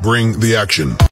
Bring the action.